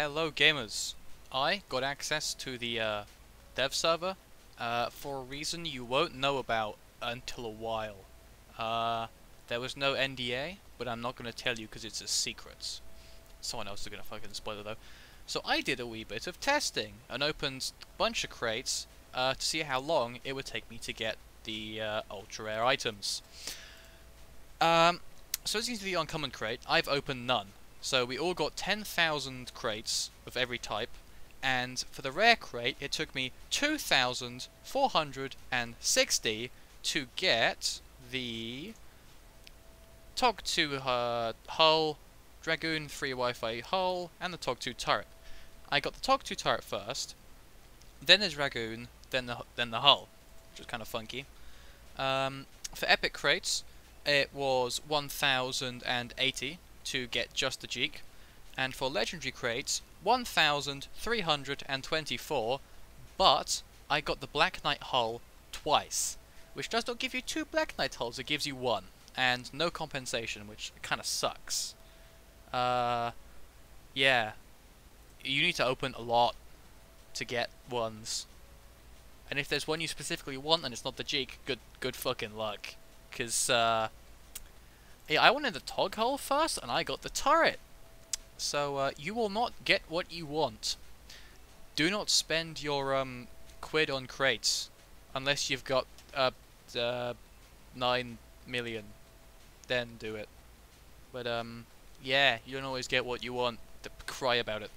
Hello gamers! I got access to the uh, dev server uh, for a reason you won't know about until a while. Uh, there was no NDA, but I'm not going to tell you because it's a secret. Someone else is going to fucking spoil it though. So I did a wee bit of testing and opened a bunch of crates uh, to see how long it would take me to get the uh, ultra rare items. Um, so as you can see the uncommon crate, I've opened none. So we all got 10,000 crates of every type, and for the rare crate, it took me 2,460 to get the TOG 2 uh, hull, Dragoon 3 Wi-Fi hull, and the TOG 2 turret. I got the TOG 2 turret first, then the Dragoon, then the then the hull, which was kind of funky. Um, for epic crates, it was 1,080 to get just the Jeek, and for legendary crates, 1,324, but I got the Black Knight hull twice, which does not give you two Black Knight hulls, it gives you one, and no compensation, which kind of sucks. Uh, yeah, you need to open a lot to get ones. And if there's one you specifically want and it's not the Jeek, good good fucking luck. Cause uh yeah, I wanted the Tog hull first and I got the turret. So uh, you will not get what you want. Do not spend your um quid on crates unless you've got uh, uh nine million. Then do it. But um yeah, you don't always get what you want. To cry about it.